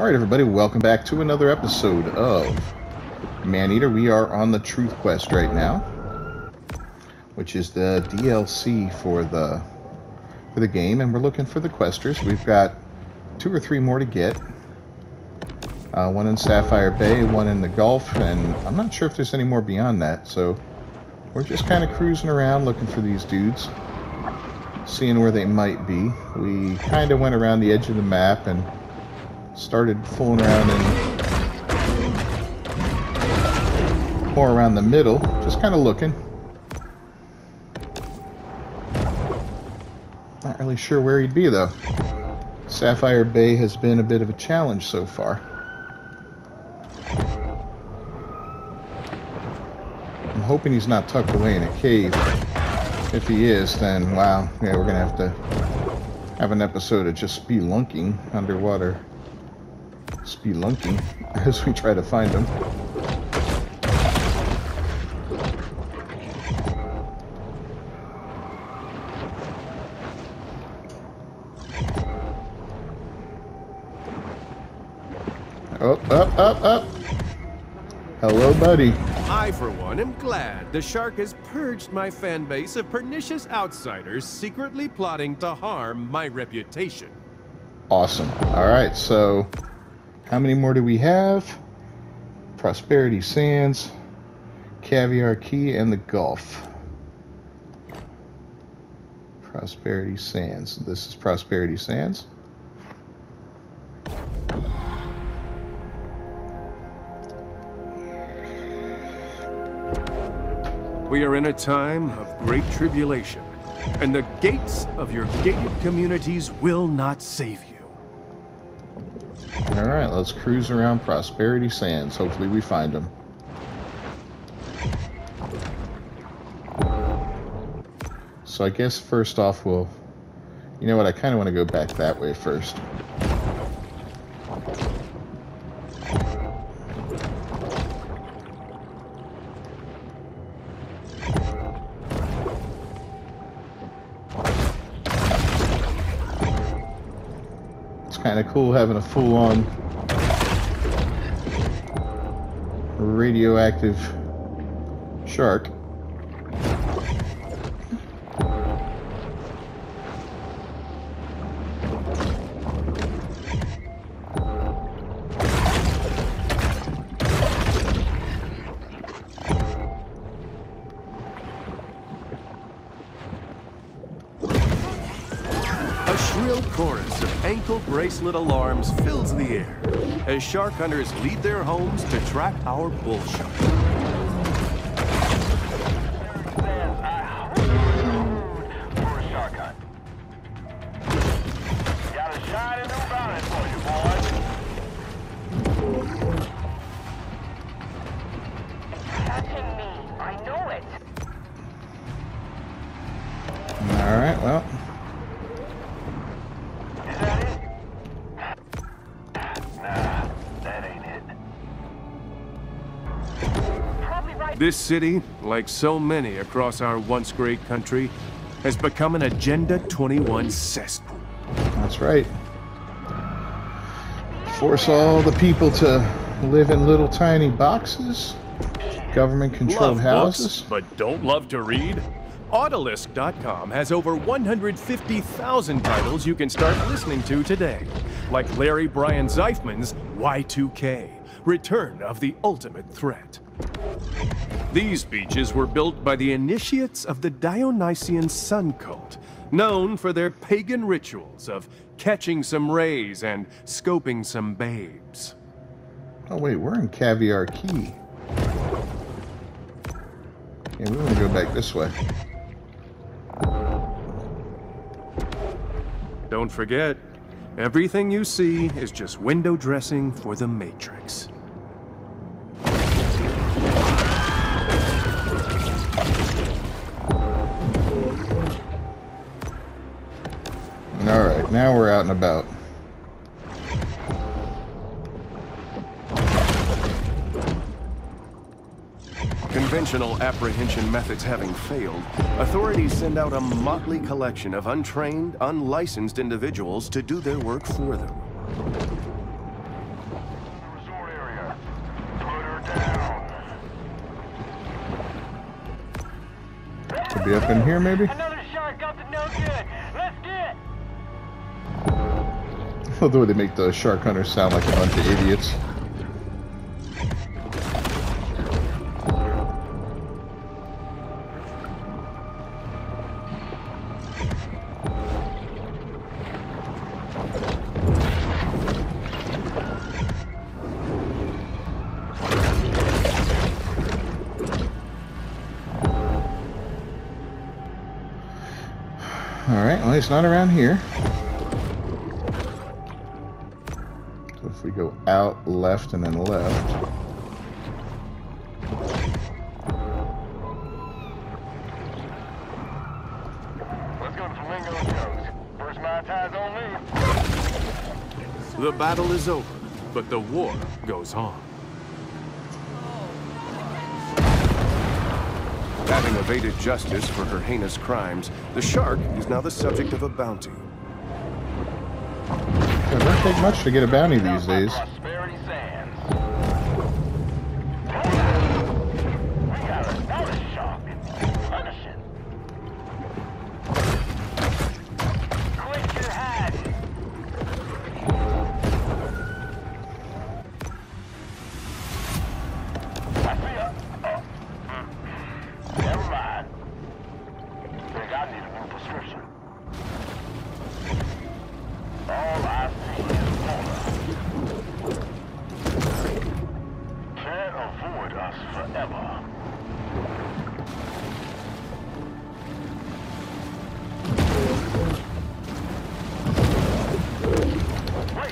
All right, everybody, welcome back to another episode of Maneater. We are on the Truth Quest right now, which is the DLC for the for the game, and we're looking for the questers. We've got two or three more to get. Uh, one in Sapphire Bay, one in the Gulf, and I'm not sure if there's any more beyond that. So we're just kind of cruising around looking for these dudes, seeing where they might be. We kind of went around the edge of the map and started fooling around and more around the middle, just kind of looking. Not really sure where he'd be though. Sapphire Bay has been a bit of a challenge so far. I'm hoping he's not tucked away in a cave. If he is, then wow, yeah, we're gonna have to have an episode of just spelunking underwater. Spelunking as we try to find him. Up, up, up, up. Hello, buddy. I, for one, am glad the shark has purged my fan base of pernicious outsiders secretly plotting to harm my reputation. Awesome. All right, so how many more do we have? Prosperity Sands, Caviar Key, and the Gulf. Prosperity Sands. This is Prosperity Sands. We are in a time of great tribulation, and the gates of your gated communities will not save you. All right, let's cruise around Prosperity Sands. Hopefully we find them. So I guess first off we'll... You know what, I kind of want to go back that way first. Cool having a full-on radioactive shark. Bracelet alarms fills the air as shark hunters leave their homes to track our bull shark. This city, like so many across our once great country, has become an Agenda 21 cesspool. that's right. Force all the people to live in little tiny boxes, government-controlled houses. books, but don't love to read? Autolisk.com has over 150,000 titles you can start listening to today, like Larry Brian Zeifman's Y2K, Return of the Ultimate Threat. These beaches were built by the initiates of the Dionysian sun cult, known for their pagan rituals of catching some rays and scoping some babes. Oh wait, we're in Caviar Key. Yeah, we want to go back this way. Don't forget, everything you see is just window dressing for the Matrix. All right, now we're out and about. Conventional apprehension methods having failed, authorities send out a motley collection of untrained, unlicensed individuals to do their work for them. Could be up in here, maybe? Another shark up to no good. Let's get it! I love the way they make the shark hunters sound like a bunch of idiots. Alright, well, he's not around here. So if we go out, left, and then left. Let's go to Flamingo and First Mai Tais on me. The battle is over, but the war goes on. Having evaded justice for her heinous crimes, the shark is now the subject of a bounty. It don't take much to get a bounty these days.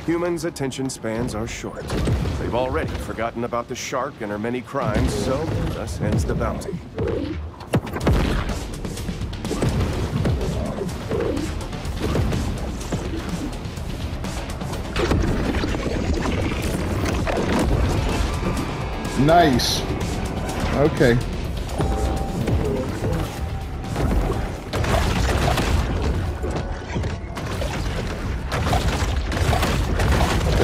Humans' attention spans are short. They've already forgotten about the shark and her many crimes, so thus ends the bounty. Nice. Okay.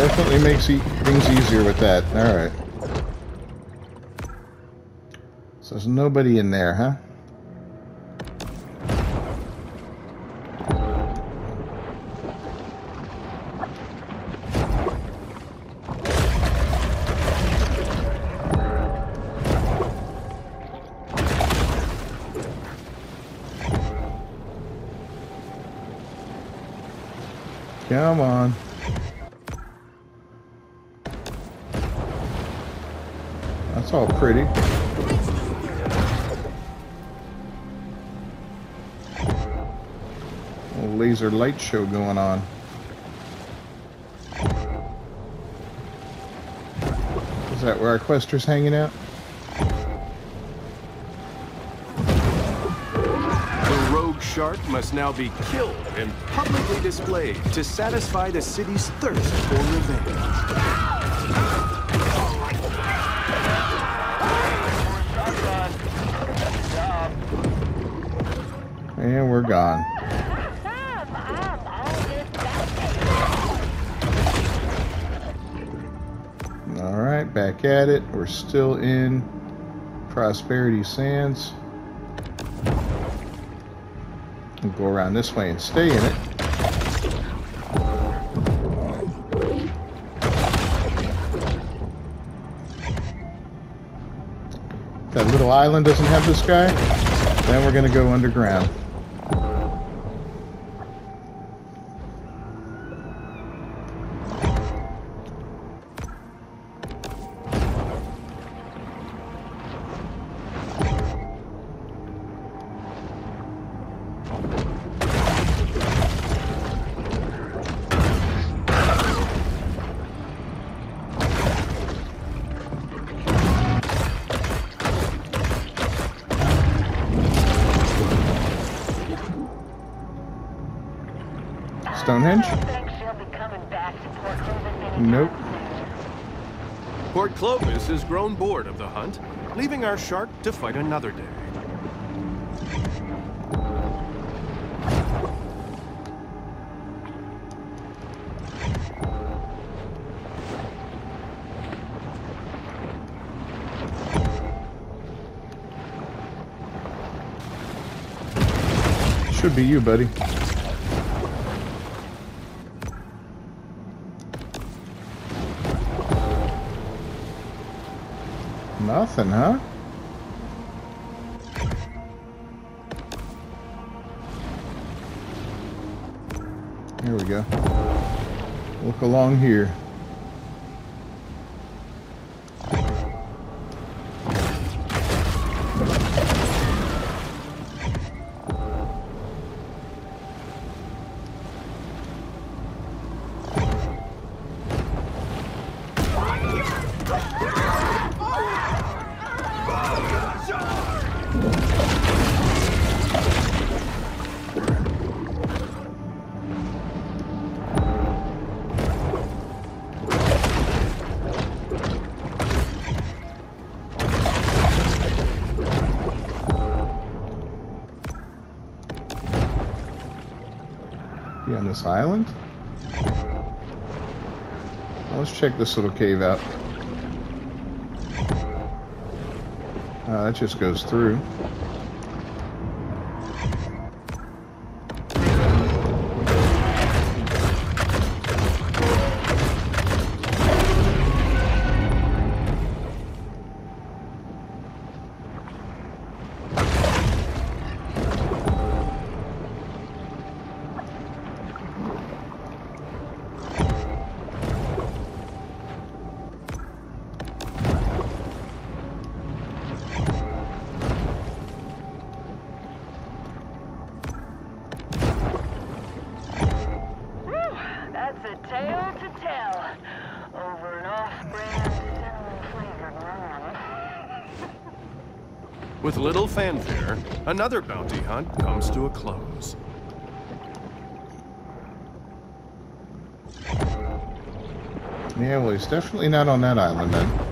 Definitely makes e things easier with that. Alright. So there's nobody in there, huh? Light show going on. Is that where our quester's hanging out? The rogue shark must now be killed and publicly displayed to satisfy the city's thirst for revenge. And we're gone. At it. We're still in Prosperity Sands. We'll go around this way and stay in it. That little island doesn't have this guy. Then we're gonna go underground. Grown bored of the hunt, leaving our shark to fight another day. Should be you, buddy. Nothing, huh? Here we go. Look along here. On this island? Well, let's check this little cave out. Uh, that just goes through. A tale to tell. Over an off-brand. With little fanfare, another bounty hunt comes to a close. Yeah, well, he's definitely not on that island then.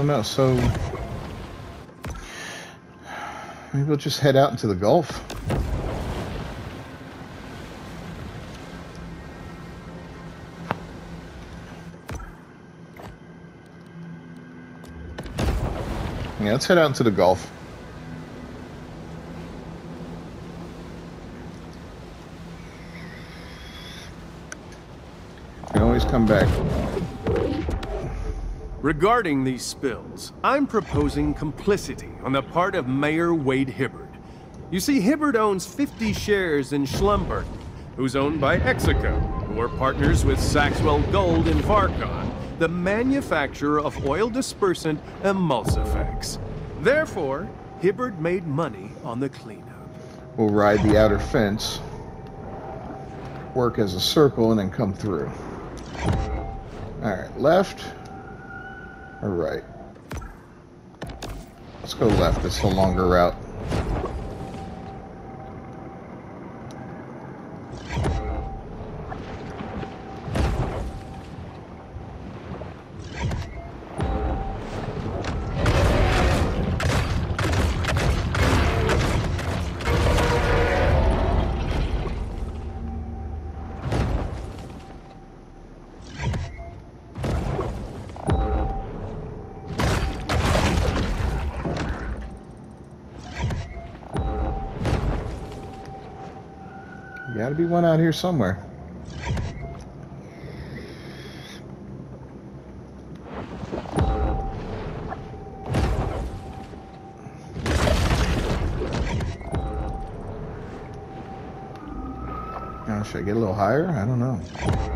Don't know, so maybe we'll just head out into the Gulf. Yeah, let's head out into the Gulf. You can always come back. Regarding these spills, I'm proposing complicity on the part of Mayor Wade Hibbard. You see, Hibbard owns 50 shares in Schlumberger, who's owned by Execo, who are partners with Saxwell Gold in Varcon, the manufacturer of oil dispersant Emulsifex. Therefore, Hibbard made money on the cleanup. We'll ride the outer fence, work as a circle, and then come through. Alright, left or right? Let's go left. It's the longer route. Gotta be one out here somewhere. Now, should I get a little higher? I don't know.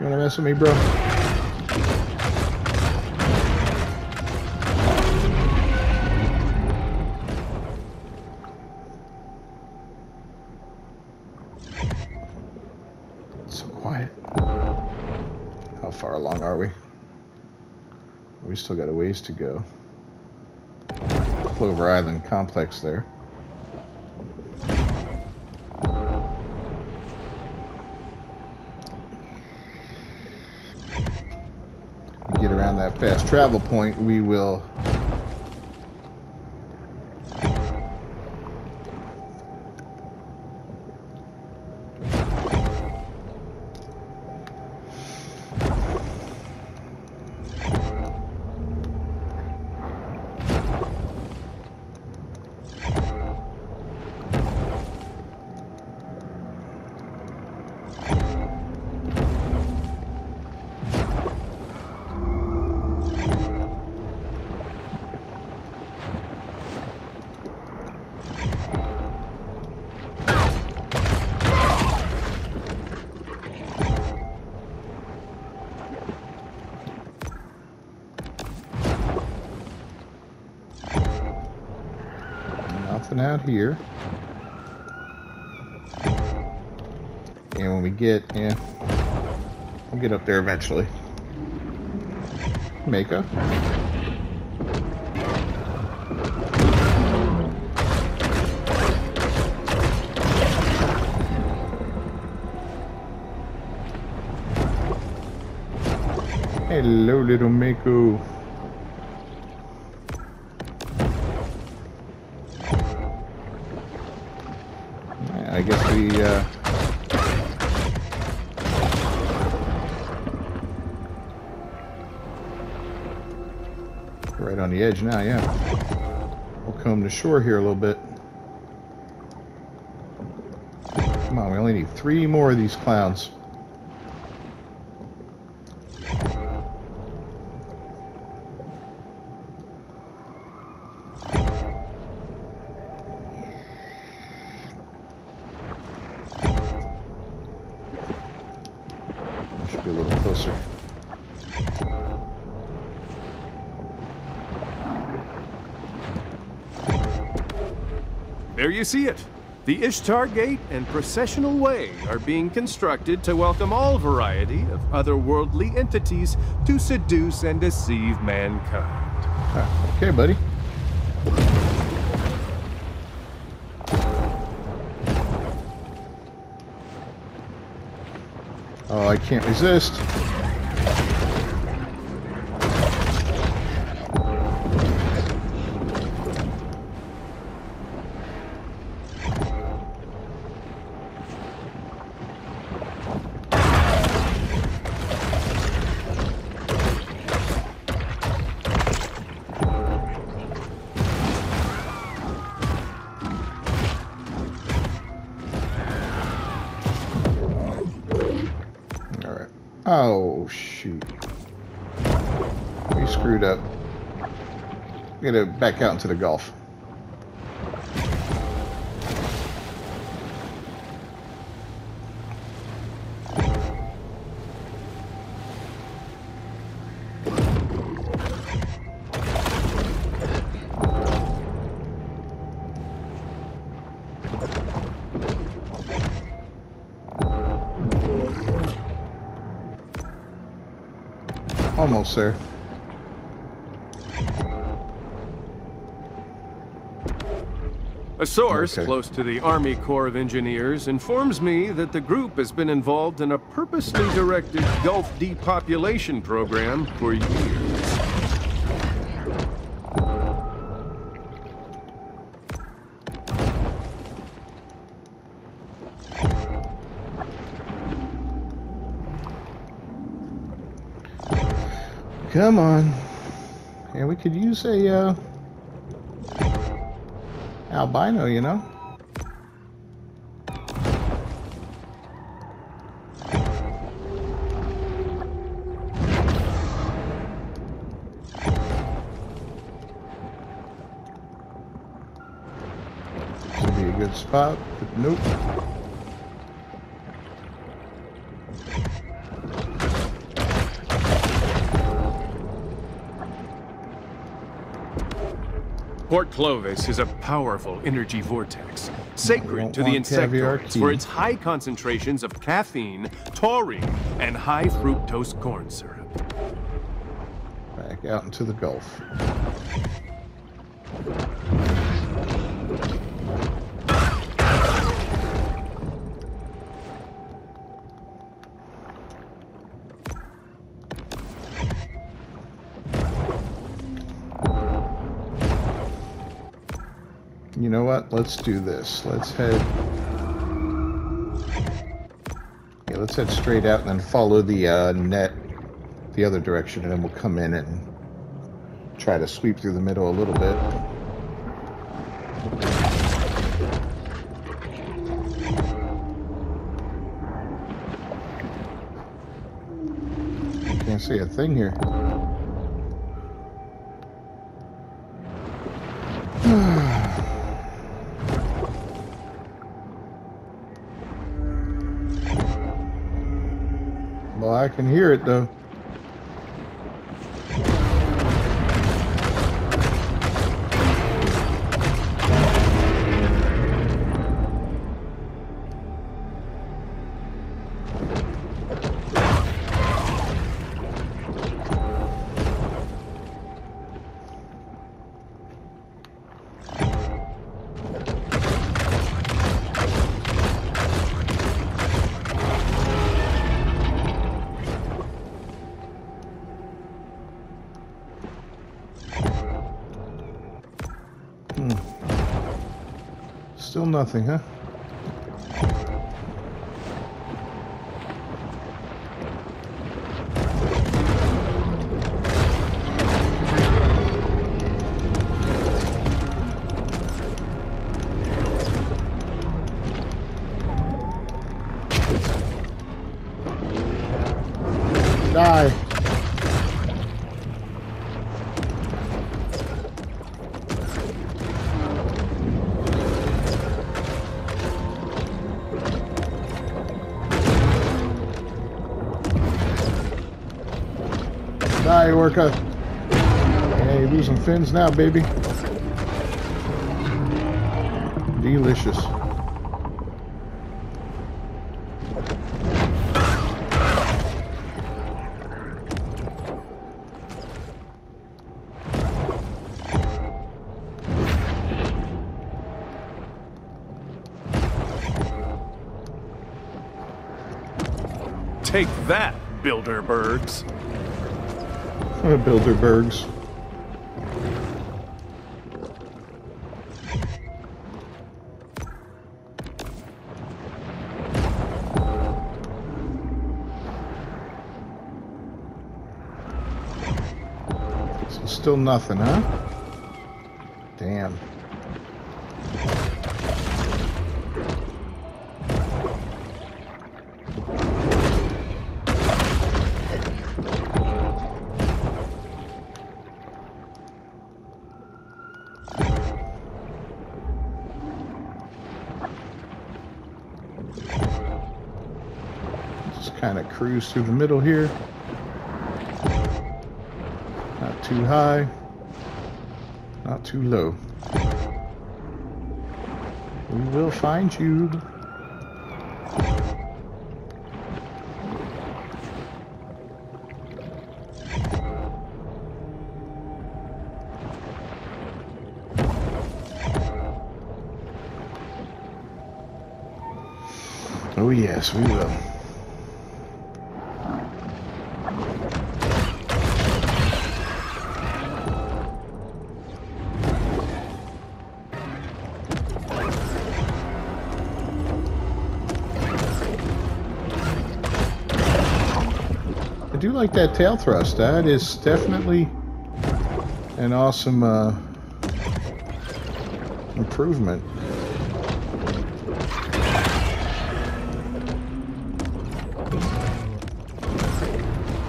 You wanna mess with me, bro? So quiet. How far along are we? We still got a ways to go. Clover Island complex there. found that fast travel point, we will nothing out here. And when we get, yeah, we'll get up there eventually. Mako. Hello, little Mako. Guess we, uh... Right on the edge now, yeah. We'll come to shore here a little bit. Come on, we only need three more of these clowns. Should be a little closer. There you see it. The Ishtar Gate and Processional Way are being constructed to welcome all variety of otherworldly entities to seduce and deceive mankind. Ah, okay, buddy. Oh, I can't resist. We gotta back out into the Gulf. Almost there. A source Okay. close to the Army Corps of Engineers informs me that the group has been involved in a purposely directed Gulf depopulation program for years. Come on. Yeah, we could use a uh, albino, you know. Be a good spot, but nope. Port Clovis is a powerful energy vortex, sacred to the insectoids for its high concentrations of caffeine, taurine, and high fructose corn syrup. Back out into the Gulf. You know what? Let's do this. Let's head. Yeah, let's head straight out and then follow the uh, net the other direction, and then we'll come in and try to sweep through the middle a little bit. I can't see a thing here. Can hear it though. Still nothing, huh? Die, Orca. Hey, you're losing fins now, baby. Delicious. Take that, Bilderbergs. Uh, Bilderbergs. So still nothing, huh? Damn. Cruise through the middle here. Not too high, not too low. We will find you. Oh yes, we will. Like that tail thrust. That is definitely an awesome uh, improvement.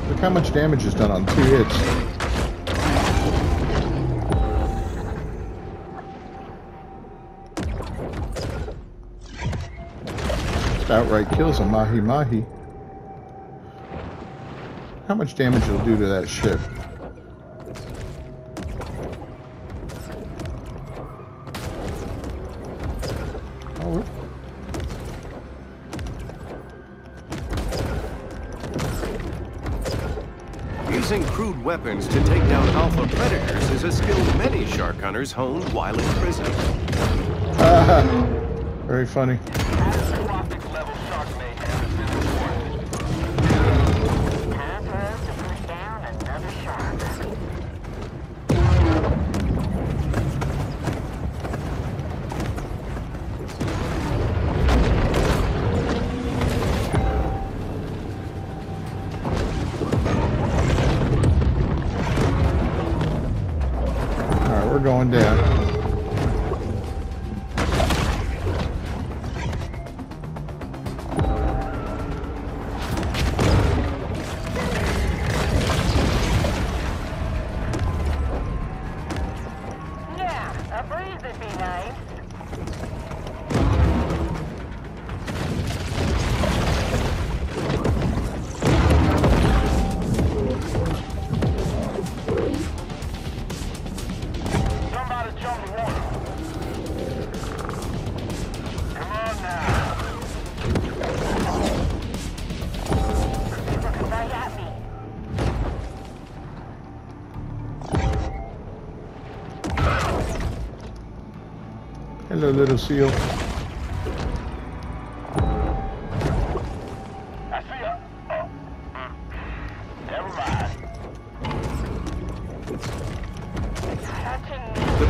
Look how much damage is done on two hits. Outright kills a mahi mahi. How much damage it'll do to that ship? Oh, Using crude weapons to take down alpha predators is a skill many shark hunters hone while in prison. very funny. Breeze would be nice. The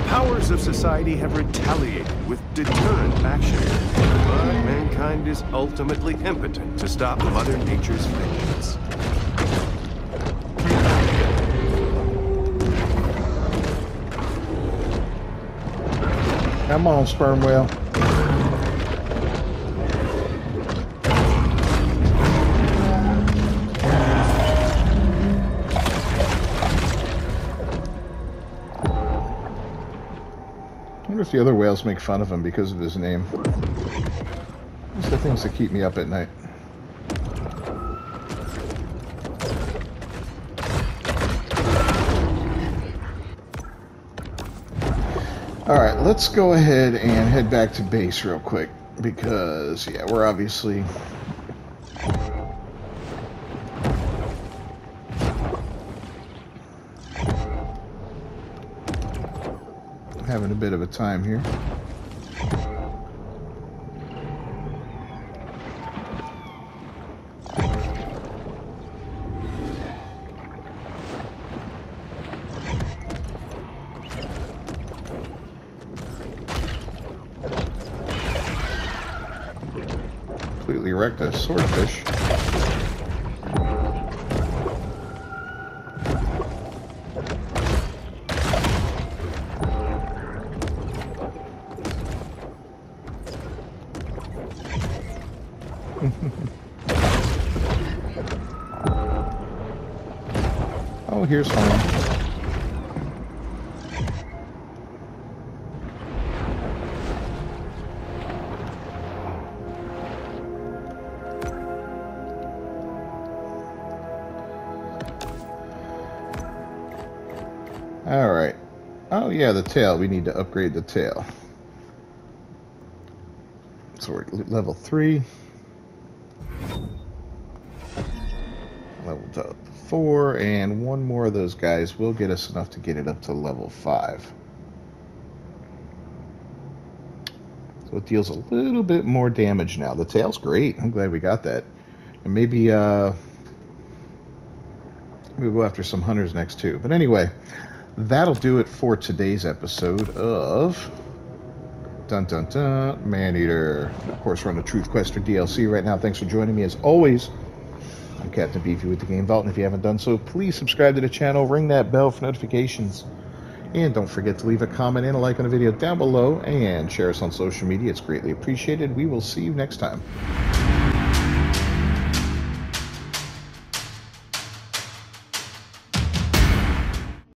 powers of society have retaliated with deterrent action. But mankind is ultimately impotent to stop Mother Nature's vengeance. Come on, sperm whale. I wonder if the other whales make fun of him because of his name. These are the things that keep me up at night. Let's go ahead and head back to base real quick because, yeah, we're obviously having a bit of a time here. Completely wrecked a swordfish. oh, here's home. Yeah, the tail. We need to upgrade the tail. So we're level three. Leveled up four, and one more of those guys will get us enough to get it up to level five. So it deals a little bit more damage now. The tail's great. I'm glad we got that. And maybe uh we'll go after some hunters next too. But anyway, that'll do it for today's episode of Dun Dun Dun Maneater. Of course, we're on the Truth Quest or DLC right now. Thanks for joining me as always. I'm Captain Beefy with the Game Vault, and if you haven't done so, please subscribe to the channel, ring that bell for notifications, and don't forget to leave a comment and a like on the video down below, and share us on social media. It's greatly appreciated. We will see you next time.